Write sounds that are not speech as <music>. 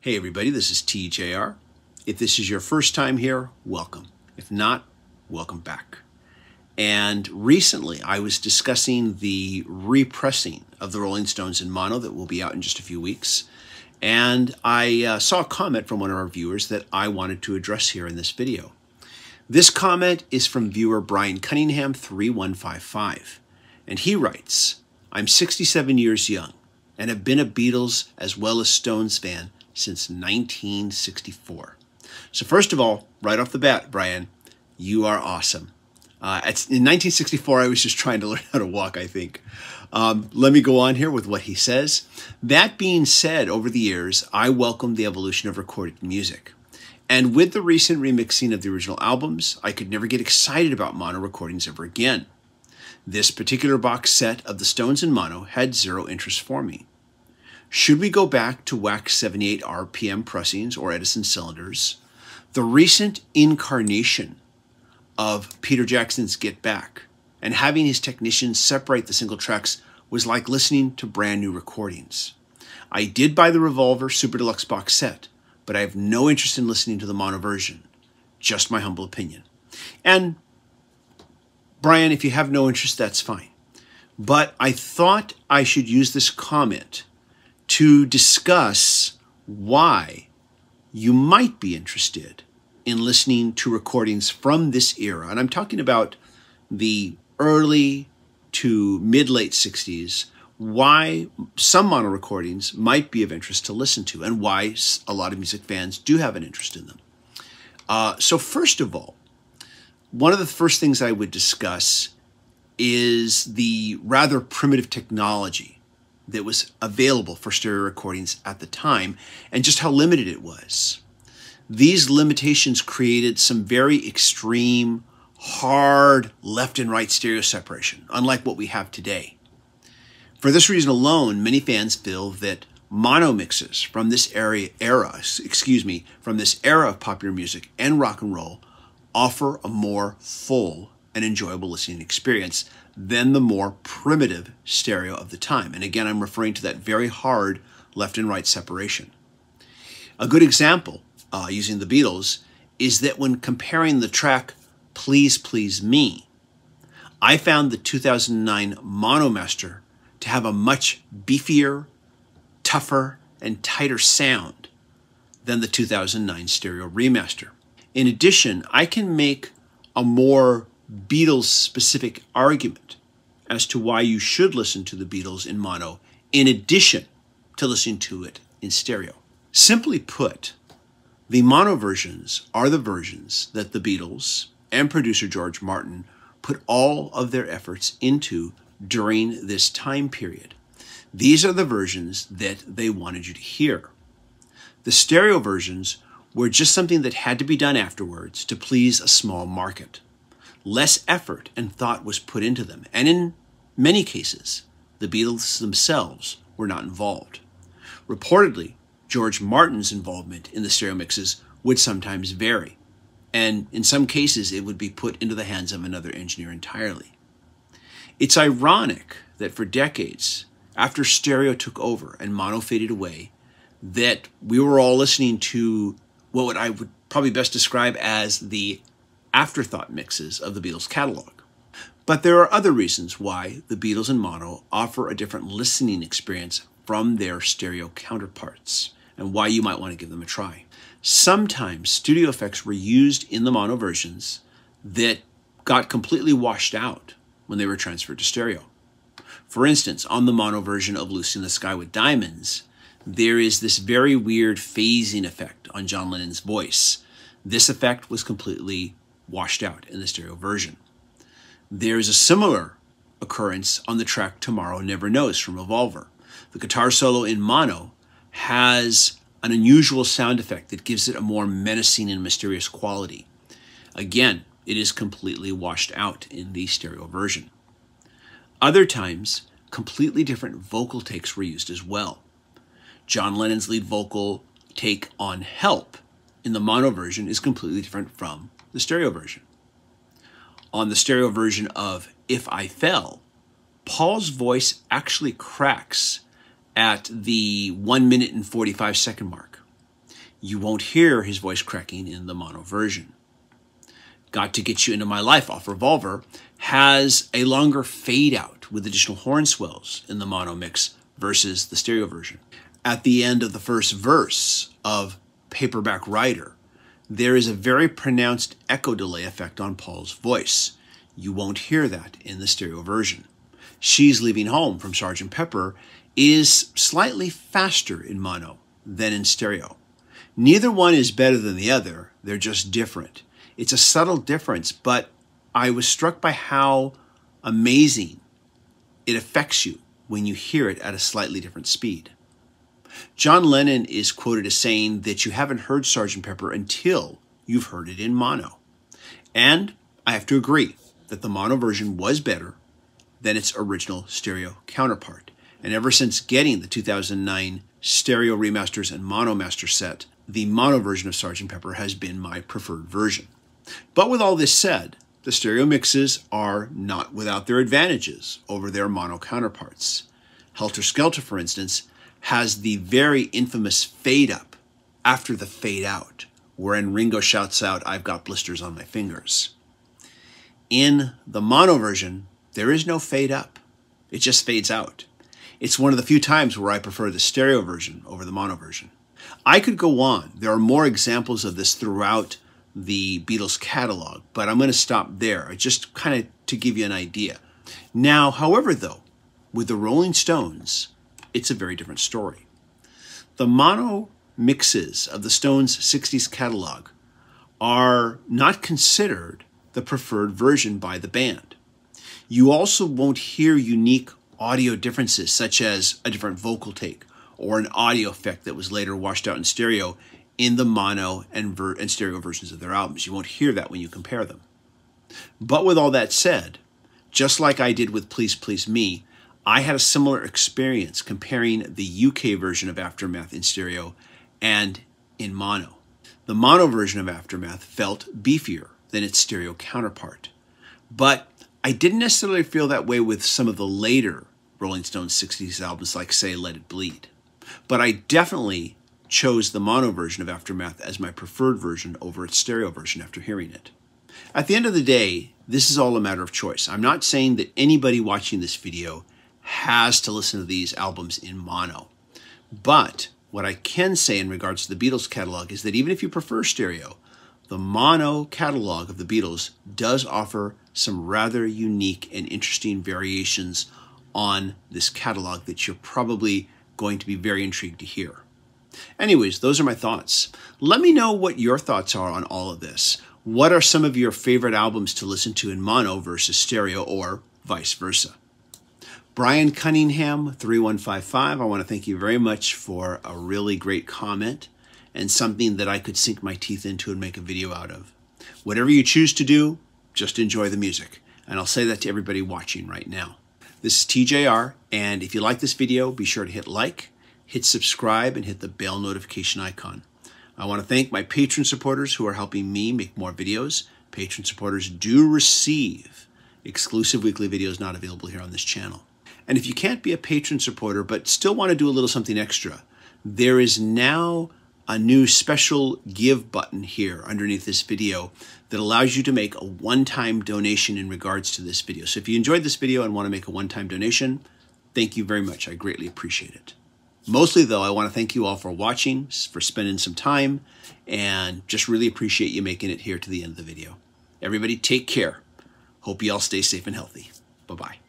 Hey everybody, this is TJR. If this is your first time here, welcome. If not, welcome back. And recently I was discussing the repressing of the Rolling Stones in mono that will be out in just a few weeks. And I uh, saw a comment from one of our viewers that I wanted to address here in this video. This comment is from viewer Brian Cunningham 3155. And he writes, I'm 67 years young and have been a Beatles as well as Stones fan since 1964. So, first of all, right off the bat, Brian, you are awesome. Uh, in 1964, I was just trying to <laughs> learn how to walk, I think. Um, let me go on here with what he says. That being said, over the years, I welcomed the evolution of recorded music. And with the recent remixing of the original albums, I could never get excited about mono recordings ever again. This particular box set of the Stones in mono had zero interest for me. Should we go back to wax 78 RPM pressings or Edison cylinders? The recent incarnation of Peter Jackson's Get Back and having his technicians separate the single tracks was like listening to brand new recordings. I did buy the Revolver Super Deluxe box set, but I have no interest in listening to the mono version. Just my humble opinion. And Brian, if you have no interest, that's fine. But I thought I should use this comment to discuss why you might be interested in listening to recordings from this era. And I'm talking about the early to mid late 60s, why some mono recordings might be of interest to listen to, and why a lot of music fans do have an interest in them. Uh, so, first of all, one of the first things I would discuss is the rather primitive technology that was available for stereo recordings at the time and just how limited it was. These limitations created some very extreme, hard left and right stereo separation, unlike what we have today. For this reason alone, many fans feel that mono mixes from this era, era, excuse me, from this era of popular music and rock and roll offer a more full and enjoyable listening experience than the more primitive stereo of the time. And again, I'm referring to that very hard left and right separation. A good example, uh, using the Beatles, is that when comparing the track Please Please Me, I found the 2009 Monomaster to have a much beefier, tougher, and tighter sound than the 2009 stereo remaster. In addition, I can make a more Beatles specific argument as to why you should listen to the Beatles in mono in addition to listening to it in stereo. Simply put, the mono versions are the versions that the Beatles and producer George Martin put all of their efforts into during this time period. These are the versions that they wanted you to hear. The stereo versions were just something that had to be done afterwards to please a small market less effort and thought was put into them. And in many cases, the Beatles themselves were not involved. Reportedly, George Martin's involvement in the stereo mixes would sometimes vary, and in some cases, it would be put into the hands of another engineer entirely. It's ironic that for decades, after stereo took over and mono faded away, that we were all listening to what I would probably best describe as the afterthought mixes of the Beatles catalog. But there are other reasons why the Beatles in mono offer a different listening experience from their stereo counterparts, and why you might want to give them a try. Sometimes studio effects were used in the mono versions that got completely washed out when they were transferred to stereo. For instance, on the mono version of Lucy in the Sky with Diamonds, there is this very weird phasing effect on John Lennon's voice. This effect was completely washed out in the stereo version. There's a similar occurrence on the track Tomorrow Never Knows from Revolver. The guitar solo in mono has an unusual sound effect that gives it a more menacing and mysterious quality. Again, it is completely washed out in the stereo version. Other times, completely different vocal takes were used as well. John Lennon's lead vocal take on Help in the mono version is completely different from the stereo version. On the stereo version of If I Fell, Paul's voice actually cracks at the 1 minute and 45 second mark. you won't hear his voice cracking in the mono version. Got to Get You Into My Life off Revolver has a longer fade out with additional horn swells in the mono mix versus the stereo version. At the end of the first verse of Paperback Writer, there is a very pronounced echo delay effect on Paul's voice. You won't hear that in the stereo version. She's Leaving Home from Sgt. Pepper is slightly faster in mono than in stereo. Neither one is better than the other, they're just different. It's a subtle difference, but I was struck by how amazing it affects you when you hear it at a slightly different speed. John Lennon is quoted as saying that you haven't heard Sgt. Pepper until you've heard it in mono. And I have to agree that the mono version was better than its original stereo counterpart. And ever since getting the 2009 stereo remasters and mono master set, the mono version of Sgt. Pepper has been my preferred version. But with all this said, the stereo mixes are not without their advantages over their mono counterparts. Helter Skelter, for instance, has the very infamous fade up after the fade out, wherein Ringo shouts out, I've got blisters on my fingers. In the mono version, there is no fade up. It just fades out. It's one of the few times where I prefer the stereo version over the mono version. I could go on. There are more examples of this throughout the Beatles catalog, but I'm going to stop there, just kind of to give you an idea. Now, however, though, with the Rolling Stones, it's a very different story. The mono mixes of the Stones' 60s catalog are not considered the preferred version by the band. You also won't hear unique audio differences, such as a different vocal take or an audio effect that was later washed out in stereo in the mono and, and stereo versions of their albums. You won't hear that when you compare them. But with all that said, just like I did with Please Please Me, I had a similar experience comparing the UK version of Aftermath in stereo and in mono. The mono version of Aftermath felt beefier than its stereo counterpart. But I didn't necessarily feel that way with some of the later Rolling Stones 60s albums, like, say, Let It Bleed. But I definitely chose the mono version of Aftermath as my preferred version over its stereo version after hearing it. At the end of the day, this is all a matter of choice. I'm not saying that anybody watching this video has to listen to these albums in mono. But what I can say in regards to the Beatles catalog is that even if you prefer stereo, the mono catalog of the Beatles does offer some rather unique and interesting variations on this catalog that you're probably going to be very intrigued to hear. Anyways, those are my thoughts. Let me know what your thoughts are on all of this. What are some of your favorite albums to listen to in mono versus stereo or vice versa? Brian Cunningham, 3155, I want to thank you very much for a really great comment and something that I could sink my teeth into and make a video out of. Whatever you choose to do, just enjoy the music. And I'll say that to everybody watching right now. This is TJR, and if you like this video, be sure to hit like, hit subscribe, and hit the bell notification icon. I want to thank my Patreon supporters who are helping me make more videos. Patreon supporters do receive exclusive weekly videos not available here on this channel. And if you can't be a Patreon supporter but still want to do a little something extra, there is now a new special give button here underneath this video that allows you to make a one-time donation in regards to this video. So if you enjoyed this video and want to make a one-time donation, thank you very much. I greatly appreciate it. Mostly though, I want to thank you all for watching, for spending some time, and just really appreciate you making it here to the end of the video. Everybody take care. Hope you all stay safe and healthy. Bye-bye.